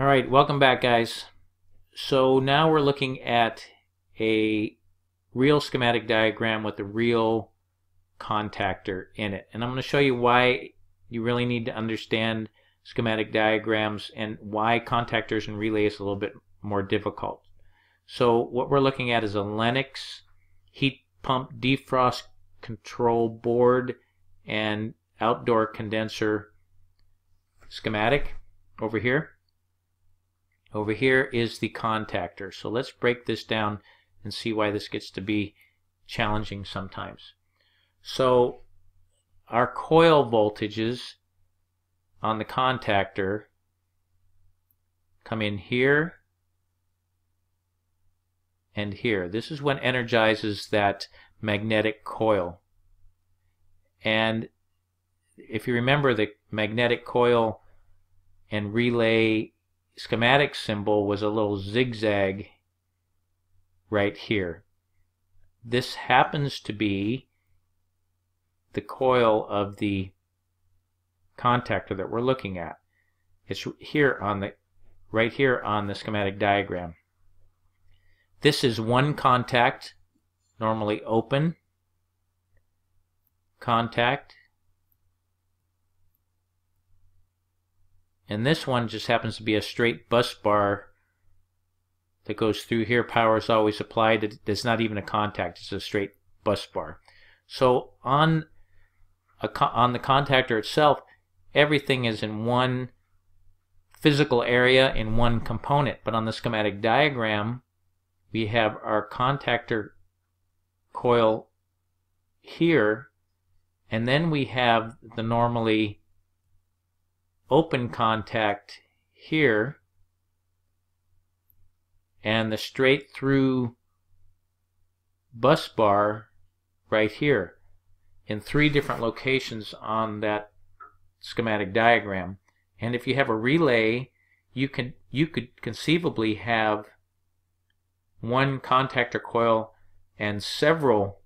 All right, welcome back guys. So now we're looking at a real schematic diagram with a real contactor in it. And I'm going to show you why you really need to understand schematic diagrams and why contactors and relays a little bit more difficult. So what we're looking at is a Lennox heat pump defrost control board and outdoor condenser schematic over here. Over here is the contactor. So let's break this down and see why this gets to be challenging sometimes. So our coil voltages on the contactor come in here and here. This is what energizes that magnetic coil. And if you remember the magnetic coil and relay schematic symbol was a little zigzag right here. This happens to be the coil of the contactor that we're looking at. It's here on the right here on the schematic diagram. This is one contact, normally open, contact, and this one just happens to be a straight bus bar that goes through here. Power is always applied. It's not even a contact. It's a straight bus bar. So on a, on the contactor itself, everything is in one physical area in one component. But on the schematic diagram, we have our contactor coil here, and then we have the normally open contact here, and the straight through bus bar right here in three different locations on that schematic diagram. And if you have a relay, you can you could conceivably have one contactor coil and several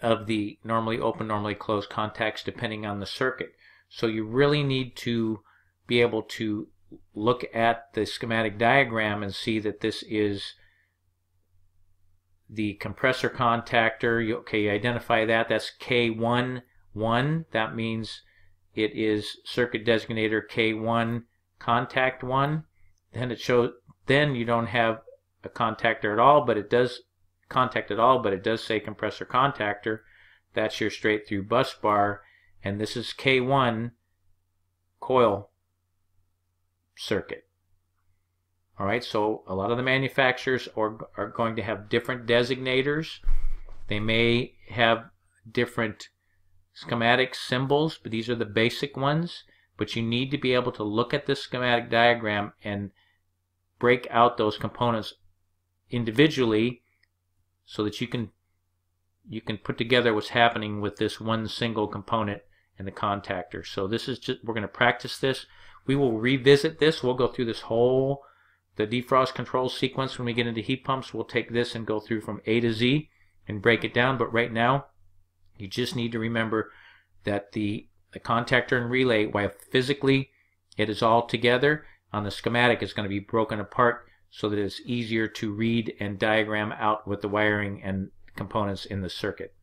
of the normally open, normally closed contacts depending on the circuit. So you really need to be able to look at the schematic diagram and see that this is the compressor contactor. You, okay, you identify that. That's K1, 1. That means it is circuit designator K1 contact 1. Then it shows, then you don't have a contactor at all, but it does contact at all, but it does say compressor contactor. That's your straight through bus bar. And this is K1 coil circuit. All right, so a lot of the manufacturers are, are going to have different designators. They may have different schematic symbols, but these are the basic ones. But you need to be able to look at this schematic diagram and break out those components individually so that you can you can put together what's happening with this one single component in the contactor. So this is just we're going to practice this. We will revisit this. We'll go through this whole the defrost control sequence when we get into heat pumps. We'll take this and go through from A to Z and break it down. But right now, you just need to remember that the, the contactor and relay, while physically it is all together, on the schematic it's going to be broken apart so that it's easier to read and diagram out with the wiring and components in the circuit.